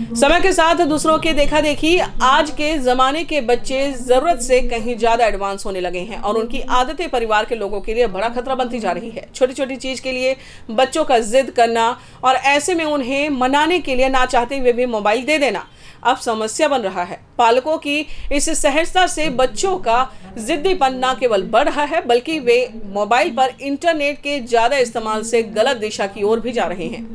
समय के साथ दूसरों के देखा देखी आज के जमाने के बच्चे ज़रूरत से कहीं ज़्यादा एडवांस होने लगे हैं और उनकी आदतें परिवार के लोगों के लिए बड़ा खतरा बनती जा रही है। छोटी छोटी चीज़ के लिए बच्चों का जिद करना और ऐसे में उन्हें मनाने के लिए ना चाहते हुए भी मोबाइल दे देना अब समस्या बन रहा है। पालकों की इस सहजता से बच्चों का जिद्दीपन न केवल बढ़ रहा है, बल्कि वे मोबाइल पर इंटरनेट के ज़्यादा इस्तेमाल से गलत दिशा की ओर भी जा रहे हैं।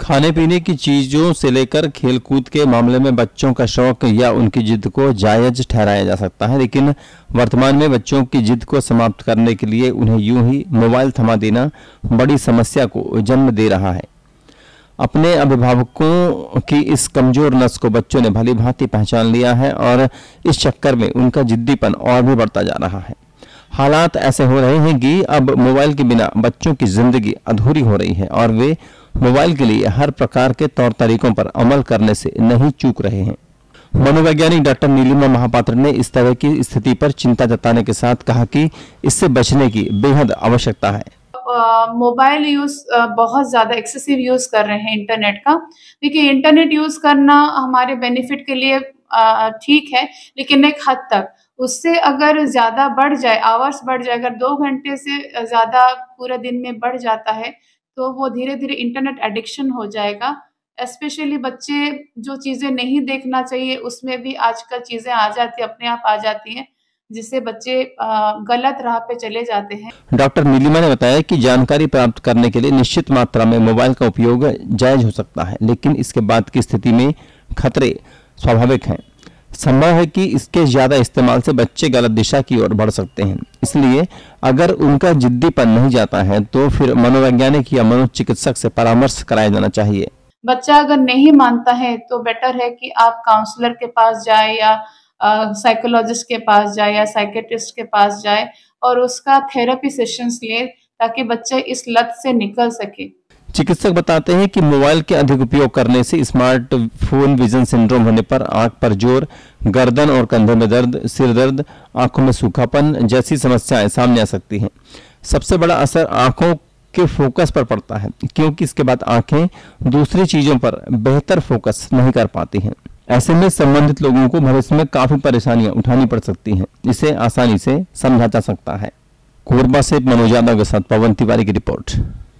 खाने पीने की चीज़ों से लेकर खेलकूद के मामले में बच्चों का शौक या उनकी जिद को जायज़ ठहराया जा सकता है, लेकिन वर्तमान में बच्चों की जिद को समाप्त करने के लिए उन्हें यूँ ही मोबाइल थमा देना बड़ी समस्या को जन्म दे रहा है। अपने अभिभावकों की इस कमज़ोर नस को बच्चों ने भली भांति पहचान लिया है और इस चक्कर में उनका जिद्दीपन और भी बढ़ता जा रहा है। हालात ऐसे हो रहे हैं कि अब मोबाइल के बिना बच्चों की ज़िंदगी अधूरी हो रही है और वे मोबाइल के लिए हर प्रकार के तौर तरीकों पर अमल करने से नहीं चूक रहे हैं। मनोवैज्ञानिक डॉक्टर नीलिमा महापात्र ने इस तरह की स्थिति पर चिंता जताने के साथ कहा कि इससे बचने की बेहद आवश्यकता है। मोबाइल यूज़ बहुत ज़्यादा एक्सेसिव यूज़ कर रहे हैं इंटरनेट का। देखिए, इंटरनेट यूज़ करना हमारे बेनिफिट के लिए ठीक है, लेकिन एक हद तक उससे अगर ज़्यादा बढ़ जाए आवर्स बढ़ जाए, अगर दो घंटे से ज़्यादा पूरे दिन में बढ़ जाता है तो वो धीरे धीरे इंटरनेट एडिक्शन हो जाएगा। स्पेशली बच्चे जो चीज़ें नहीं देखना चाहिए, उसमें भी आजकल चीज़ें आ जाती, अपने आप आ जाती हैं, जिससे बच्चे गलत राह पे चले जाते हैं। डॉक्टर नीलिमा ने बताया कि जानकारी प्राप्त करने के लिए निश्चित मात्रा में मोबाइल का उपयोग जायज़ हो सकता है, लेकिन इसके बाद की स्थिति में खतरे स्वाभाविक हैं। संभव है कि इसके ज़्यादा इस्तेमाल से बच्चे गलत दिशा की ओर बढ़ सकते हैं। इसलिए अगर उनका जिद्दीपन नहीं जाता है तो फिर मनोवैज्ञानिक या मनोचिकित्सक से परामर्श कराया जाना चाहिए। बच्चा अगर नहीं मानता है तो बेटर है कि आप काउंसलर के पास जाए या साइकोलॉजिस्ट के पास जाए या साइकेट्रिस्ट के पास जाए और उसका थेरेपी सेशंस ले ताकि बच्चे इस लत से निकल सके। चिकित्सक बताते हैं कि मोबाइल के अधिक उपयोग करने से स्मार्टफ़ोन विजन सिंड्रोम होने पर आँख पर ज़ोर, गर्दन और कंधे में दर्द, सिर दर्द, आँखों में सूखापन जैसी समस्याएँ सामने आ सकती हैं। सबसे बड़ा असर आँखों के फोकस पर पड़ता है, क्योंकि इसके बाद आँखें दूसरी चीज़ों पर बेहतर फोकस नहीं कर पाती हैं। ऐसे में संबंधित लोगों को भविष्य में काफ़ी परेशानियाँ उठानी पड़ सकती हैं इसे आसानी से समझा जा सकता है। कोरबा से मनोज यादव के साथ पवन तिवारी की रिपोर्ट।